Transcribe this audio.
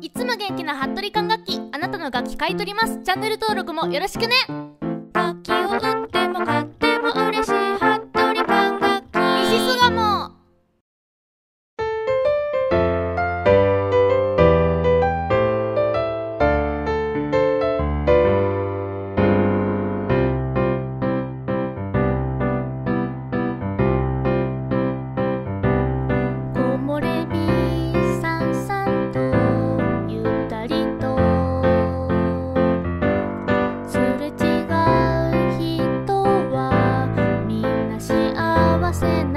いつも元気な服部管楽器あなたの楽器買い取ります。チャンネル登録もよろしくね。楽器をません